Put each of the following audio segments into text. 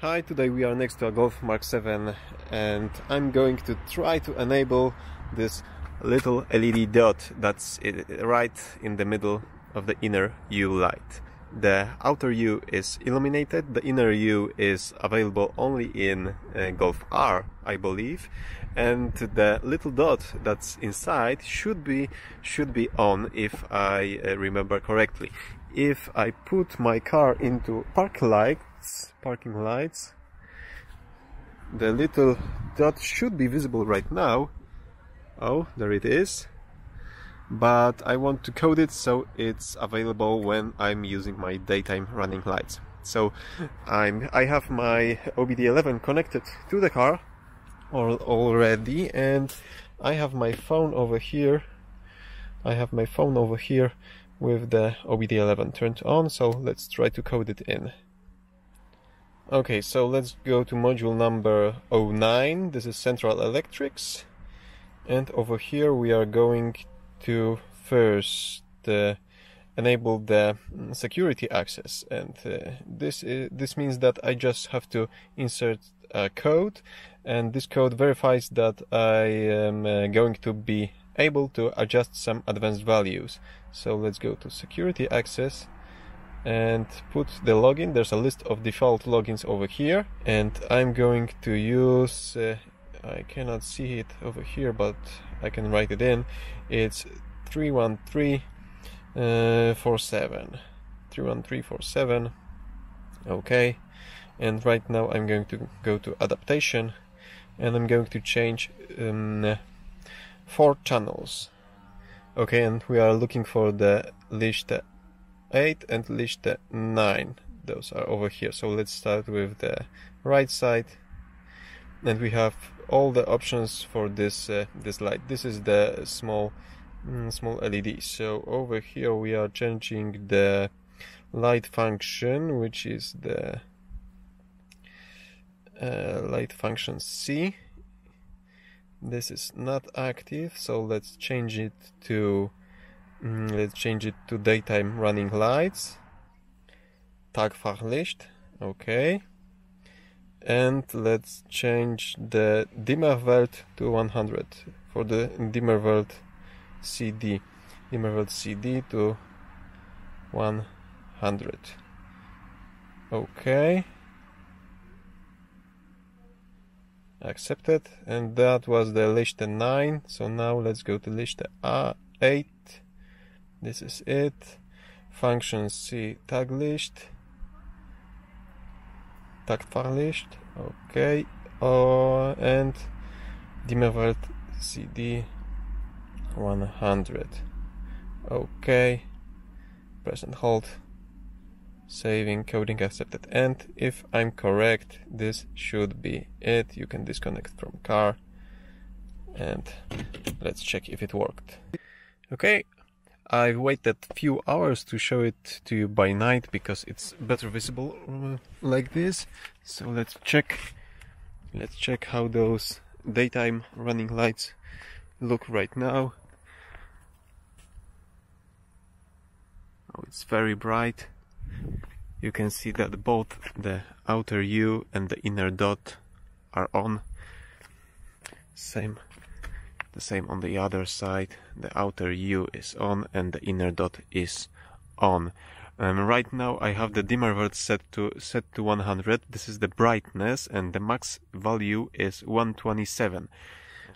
Hi, today we are next to a Golf Mark 7 and I'm going to try to enable this little LED dot that's right in the middle of the inner U light. The outer U is illuminated, the inner U is available only in uh, Golf R, I believe, and the little dot that's inside should be should be on if I uh, remember correctly. If I put my car into park lights, parking lights, the little dot should be visible right now. Oh, there it is but I want to code it so it's available when I'm using my daytime running lights. So I'm I have my OBDeleven connected to the car already and I have my phone over here I have my phone over here with the OBDeleven turned on so let's try to code it in okay so let's go to module number 09 this is Central Electrics. And over here we are going to first uh, enable the mm, security access. And uh, this is, this means that I just have to insert a code. And this code verifies that I am uh, going to be able to adjust some advanced values. So let's go to security access and put the login. There's a list of default logins over here and I'm going to use uh, I cannot see it over here but I can write it in. It's 31347 uh, 31347 okay. And right now I'm going to go to adaptation and I'm going to change um, four channels. Okay and we are looking for the list 8 and list 9 those are over here. So let's start with the right side. And we have all the options for this uh, this light. This is the small mm, small LED so over here we are changing the light function which is the uh, light function C. This is not active so let's change it to mm, let's change it to daytime running lights. Tagfahrlicht okay. And let's change the Dimmerwert to 100 for the Dimmerwert CD Dimmerwert CD to 100 okay. Accepted. And that was the list 9 so now let's go to list A8 this is it. Function C tag list. Tag var list. Okay, uh, and Dimmerwert CD 100, okay, press and hold, saving, coding accepted, and if I'm correct, this should be it, you can disconnect from car, and let's check if it worked. Okay, I've waited few hours to show it to you by night because it's better visible uh, like this. So let's check. Let's check how those daytime running lights look right now. Oh, it's very bright. You can see that both the outer U and the inner dot are on. Same the same on the other side. The outer U is on and the inner dot is on. Um, right now I have the dimmer world set to set to 100. This is the brightness and the max value is 127.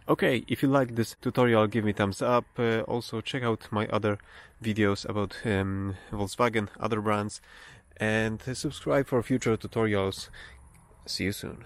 Okay, if you like this tutorial, give me thumbs up. Uh, also check out my other videos about um, Volkswagen, other brands, and subscribe for future tutorials. See you soon.